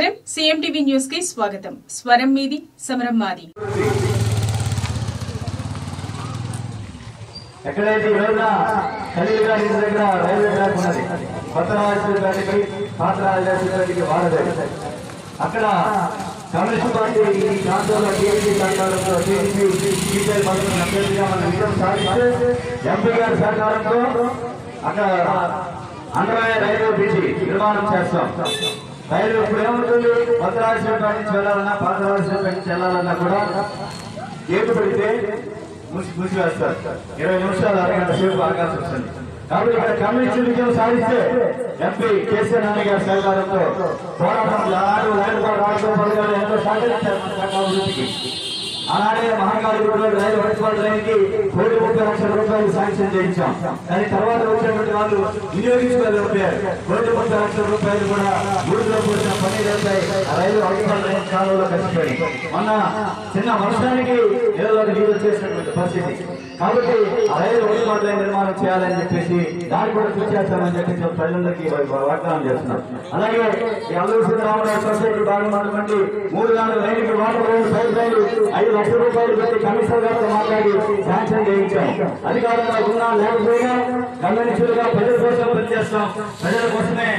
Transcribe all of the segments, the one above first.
నమస్కారం. CM TV న్యూస్కి స్వాగతం. స్వరం మీది సమరం మాది. ఎక్కడైతే ఈ రోజున ఖలీల్ గారి ఇంటి దగ్గర రైల్వే ట్రాక్ ఉన్నది కొత్త రాజశేఖర పాత రాజశేఖర గారికి అక్కడ కమ్యూనిస్ట్ పార్టీ ఈ ప్రాంతంలో టీడీపీ సహకారంతో టీడీపీ సీపీఐ పథకం అభ్యర్థిగా మనం విజయం సాధిస్తే ఎంపీ గారి సహకారంతో అక్కడ అండరాయ రైల్వే బ్రిడ్జి నిర్మాణం చేస్తాం. రైలు ఇప్పుడు ఏముంటుంది కొత్త నుంచి వెళ్ళాలన్నా పాతరాశ్రమం రాజశేఖర నుంచి వెళ్ళాలన్నా కూడా గేటు పెడితే మూసి మూసివేస్తారు ఇరవై నిమిషాలు అరగంట సేపు అవకాశం వస్తుంది కాబట్టి ఇక్కడ కమ్యూనిస్ట్ విజయం సాధిస్తే ఎంపీ కేసీఆర్ నాని గారి సహకారంతో పోరాటం ఆడు రైలు రాష్ట్రం ఎంతో సహకరించారు అలానే మహాకాళి రోడ్డు రైలు వైట్వాల్ లైన్కి కోటి ముప్పై లక్షల రూపాయలు శాంక్షన్ చేయించాం. దాని తర్వాత వచ్చినటువంటి వాళ్ళు వినియోగించుకోలేకపోయారు కోటి ముప్పై లక్షల రూపాయలు కూడా ఊరిలో కూర్చున్న పని వెళ్తాయి రైలు వైట్వాల్ లైన్ కాలంలో కలిసిపోయి. మొన్న చిన్న వర్షానికి ఏదో నీళ్ళు వచ్చేసినటువంటి పరిస్థితి. కాబట్టి ఆ రైలు వైట్వాల్ లైన్ నిర్మాణం చేయాలని చెప్పేసి దాన్ని కూడా కృషి చేస్తామని చెప్పి ప్రజలందరికీ వాగ్దానం చేస్తున్నాం. అలాగే ఈ అల్లూరు సీతారామరావు సొసైటీ భాగమైనటువంటి మూడు నాలుగు లైన్కి వాటర్ రోడ్ సైడ్ రైలు ఐదు లక్షల రూపాయలు పెట్టి కమిషనర్ గారితో మాట్లాడి శాంక్షన్ చేయించాం. అధికారంలో ఉన్నా లేకపోయినా కమ్యూనిస్టులుగా ప్రజల కోసం పనిచేస్తాం. ప్రజల కోసమే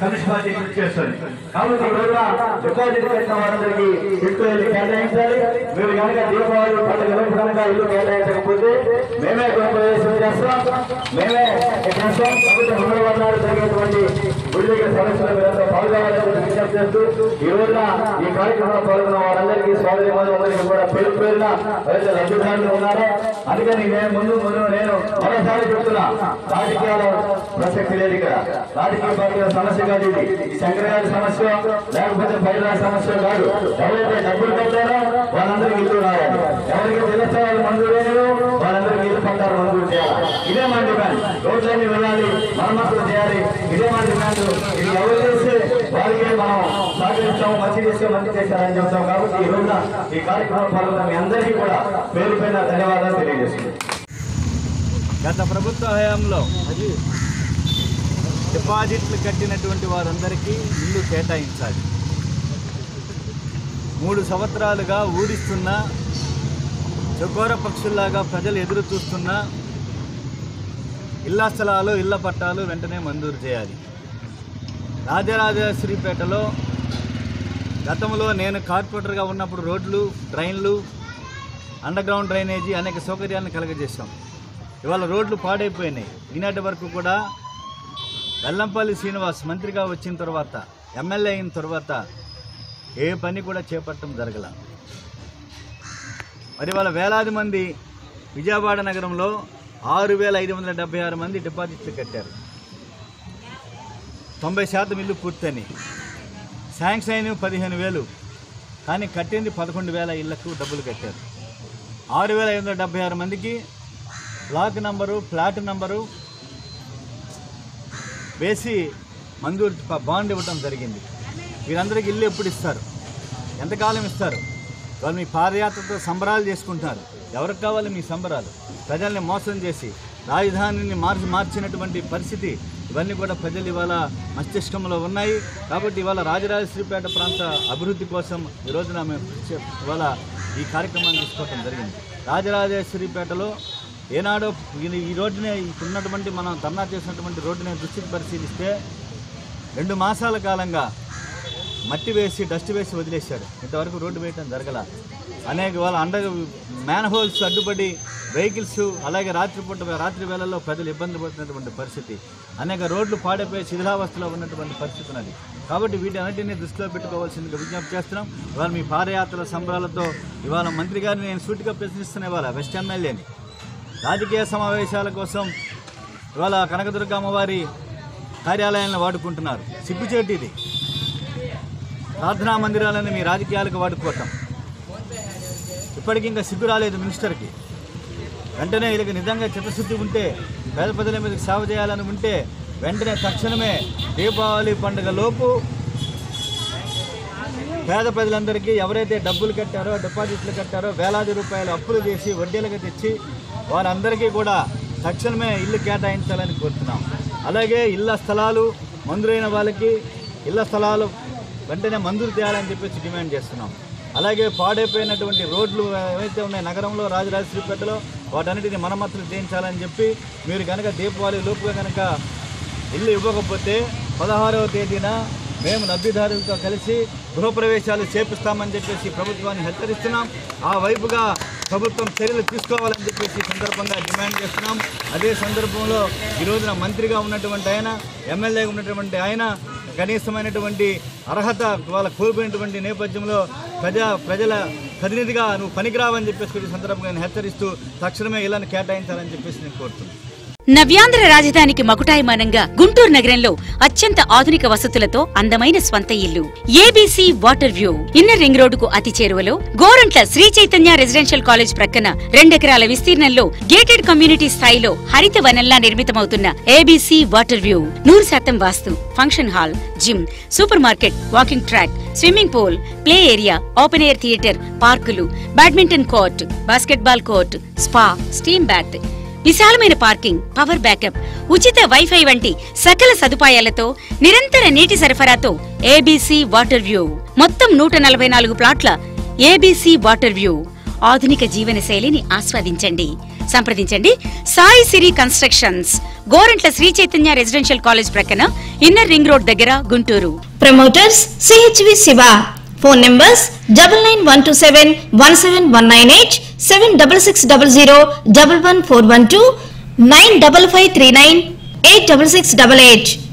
కమ్యూనిస్ట్ పార్టీ కృషి చేస్తుంది. కాబట్టి రోజున డిపాజిట్ కట్టిన వారందరికీ ఇంట్లో ఇల్లు కేటాయించాలి. మీరు కనుక దీపావళి పండుగ కనుక ఇల్లు కేటాయించకపోతే మేమే గృహప్రవేశం చేస్తాం మేమే చేస్తాం కాబట్టి రెండు జరిగేటువంటి గుడి దగ్గర సమస్యల మీద పాల్గొనాలని విజ్ఞప్తి చేస్తూ ఈ రోజున ఈ కార్యక్రమంలో పాల్గొన్న వారందరికీ సోదరి కూడా పేరు పేరున ప్రజలు లబ్ధిదారులు ఉన్నారు. అందుకని నేను ముందు ముందు నేను మరోసారి చెప్తున్నా రాజకీయాల ప్రసక్తి లేదు ఇక్కడ. రాజకీయ పార్టీల సమస్య కాదు ఇది. ఈ శంకరగారి సమస్య లేకపోతే సమస్య కాదు. ఎవరైతే డబ్బులు కట్టారో వాళ్ళందరికీ ఇల్లు రావాలి. ఎవరికి నిలస్థానాలు మంజూరు వాళ్ళందరికీ ఇల్లు పట్టారు మంజూరు చేయాలి. ఇదే మా డిమాండ్. రోడ్లన్నీ వెళ్ళాలి మరమ్మతులు చేయాలి. ఇదే మా డిమాండ్. ఇది ఎవరు చేస్తే వారికి మనం సహకరిస్తాం మంచి చేస్తే మంచి చేశారని చెప్తాం కాబట్టి ఈ రోజున ఈ కార్యక్రమం పాల్గొన్న మీ అందరికీ కూడా పేరుపైన ధన్యవాదాలు తెలియజేస్తుంది గత ప్రభుత్వ హయాంలో డిపాజిట్లు కట్టినటువంటి వారందరికీ ఇల్లు కేటాయించాలి. మూడు సంవత్సరాలుగా ఊరిస్తున్న చకోర పక్షుల్లాగా ప్రజలు ఎదురు చూస్తున్న ఇళ్ళ స్థలాలు ఇళ్ళ పట్టాలు వెంటనే మంజూరు చేయాలి. రాజరాజేశ్వరిపేటలో గతంలో నేను కార్పొరేటర్గా ఉన్నప్పుడు రోడ్లు డ్రైన్లు అండర్గ్రౌండ్ డ్రైనేజీ అనేక సౌకర్యాలను కలగజేశాం. ఇవాళ రోడ్లు పాడైపోయినాయి. ఈనాటి వరకు కూడా వెల్లంపల్లి శ్రీనివాస్ మంత్రిగా వచ్చిన తర్వాత ఎమ్మెల్యే అయిన తర్వాత ఏ పని కూడా చేపట్టడం జరగల. మరి వాళ్ళ వేలాది మంది విజయవాడ నగరంలో ఆరు వేల ఐదు వందల డెబ్బై ఆరు మంది డిపాజిట్లు కట్టారు. తొంభై శాతం ఇల్లు పూర్తయినాయి. శాంక్షన్ అయినవి పదిహేను వేలు. కానీ కట్టింది పదకొండు వేల ఇళ్ళకు డబ్బులు కట్టారు. ఆరు వేల ఐదు వందల డెబ్బై ఆరు మందికి బ్లాక్ నంబరు ఫ్లాట్ నంబరు వేసి మంజూరు బాండ్ ఇవ్వటం జరిగింది. వీరందరికీ ఇల్లు ఎప్పుడు ఇస్తారు? ఎంతకాలం ఇస్తారు? వాళ్ళు మీ పాదయాత్రతో సంబరాలు చేసుకుంటున్నారు. ఎవరికి కావాలి మీ సంబరాలు? ప్రజల్ని మోసం చేసి రాజధానిని మార్చి మార్చినటువంటి పరిస్థితి ఇవన్నీ కూడా ప్రజలు ఇవాళ మస్తిష్కంలో ఉన్నాయి. కాబట్టి ఇవాళ రాజరాజేశ్వరిపేట ప్రాంత అభివృద్ధి కోసం ఈ రోజున మేము చే- ఇవాళ ఈ కార్యక్రమాన్ని తీసుకోవటం జరిగింది. రాజరాజేశ్వరిపేటలో ఏనాడో ఈ- ఈ రోడ్డునే ఇప్పుడున్నటువంటి మనం ధర్నా చేసినటువంటి రోడ్డుని దృష్టికి పరిశీలిస్తే రెండు మాసాల కాలంగా మట్టి వేసి డస్ట్ వేసి వదిలేశారు. ఇంతవరకు రోడ్డు వేయటం జరగల. అనేక వాళ్ళ అండర్ మ్యాన్ హోల్స్ అడ్డుపడి వెహికల్స్ అలాగే రాత్రిపూట రాత్రి వేళల్లో ప్రజలు ఇబ్బంది పడుతున్నటువంటి పరిస్థితి. అనేక రోడ్లు పాడైపోయి శిథిలావస్థలో ఉన్నటువంటి పరిస్థితి ఉన్నది. కాబట్టి వీటన్నిటిని దృష్టిలో పెట్టుకోవాల్సిందిగా విజ్ఞప్తి చేస్తున్నాం. ఇవాళ మీ పాదయాత్రల సంబరాలతో ఇవాళ మంత్రి గారిని నేను సూటిగా ప్రశ్నిస్తున్నా ఇవాళ వెస్ట్ ఎమ్మెల్యేని. రాజకీయ సమావేశాల కోసం ఇవాళ కనకదుర్గ అమ్మవారి కార్యాలయాలను వాడుకుంటున్నారు. సిగ్గుచేటు ఇది. ప్రార్థనా మందిరాలను మీ రాజకీయాలకు వాడుకోవటం. ఇప్పటికి ఇంకా సిగ్గు రాలేదు మినిస్టర్కి. వెంటనే వీళ్ళకి నిజంగా చిత్తశుద్ధి ఉంటే పేద ప్రజల మీదకి సేవ చేయాలని ఉంటే వెంటనే తక్షణమే దీపావళి పండుగ లోపు పేద ప్రజలందరికీ ఎవరైతే డబ్బులు కట్టారో డిపాజిట్లు కట్టారో వేలాది రూపాయలు అప్పులు చేసి వడ్డీలకు తెచ్చి వారందరికీ కూడా తక్షణమే ఇల్లు కేటాయించాలని కోరుతున్నాం. అలాగే ఇళ్ళ స్థలాలు మందులైన వాళ్ళకి ఇళ్ళ స్థలాలు వెంటనే మంజూరు చేయాలని చెప్పేసి డిమాండ్ చేస్తున్నాం. అలాగే పాడైపోయినటువంటి రోడ్లు ఏవైతే ఉన్నాయి నగరంలో రాజరాజేశ్వరిపేటలో వాటన్నిటిని మరమ్మతులు చేయించాలని చెప్పి మీరు కనుక దీపావళి లోపుగా కనుక ఇల్లు ఇవ్వకపోతే పదహారవ తేదీన మేము లబ్ధిదారులతో కలిసి గృహప్రవేశాలు చేపిస్తామని చెప్పేసి ప్రభుత్వాన్ని హెచ్చరిస్తున్నాం. ఆ వైపుగా ప్రభుత్వం చర్యలు తీసుకోవాలని చెప్పేసి సందర్భంగా డిమాండ్ చేస్తున్నాం. అదే సందర్భంలో ఈ రోజున మంత్రిగా ఉన్నటువంటి ఆయన ఎమ్మెల్యేగా ఉన్నటువంటి ఆయన కనీసమైనటువంటి అర్హత వాళ్ళ కోల్పోయినటువంటి నేపథ్యంలో ప్రజా ప్రజల ప్రతినిధిగా నువ్వు పనికిరావని చెప్పేసి సందర్భంగా నేను హెచ్చరిస్తూ తక్షణమే ఇలాను కేటాయించాలని చెప్పేసి నేను కోరుతున్నాను. నవ్యాంధ్ర రాజధానికి మకుటాయమానంగా గుంటూరు నగరంలో అత్యంత ఆధునిక వసతులతో అందమైన స్వంత ఇల్లు. ABC water view. Inner ring రోడ్డుకు అతి చేరువలో గోరంట్ల శ్రీ చైతన్య రెసిడెన్షియల్ కాలేజ్ ప్రక్కన రెండెకరాల విస్తీర్ణంలో గేటెడ్ కమ్యూనిటీ స్థాయిలో హరిత వనంలా నిర్మితమవుతున్న ఏబీసీ వాటర్ వ్యూ. నూరు శాతం vastu function hall gym supermarket walking track swimming pool play area open air theatre పార్కులు badminton court basketball court spa steam bath విశాలమైన పార్కింగ్ పవర్ బ్యాకప్ ఉచిత వైఫై వంటి సకల సదుపాయాలతో నిరంతర నీటి సరఫరాతో ఏబీసీ వాటర్ వ్యూ మొత్తం నూట నలభై నాలుగు ప్లాట్ల ఏబీసీ వాటర్ వ్యూ ఆధునిక జీవన శైలిని ఆస్వాదించండి. సంప్రదించండి. Sai Siri constructions. Gorantla Sri Chaitanya residential college ప్రక్కన ఇన్నర్ రింగ్ రోడ్ దగ్గర Guntur. Promoters CHV Siva. Phone numbers 99127 17198 7660 11412 95539 86688.